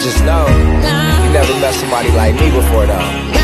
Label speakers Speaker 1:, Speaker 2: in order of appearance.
Speaker 1: just know you never met somebody like me before, though.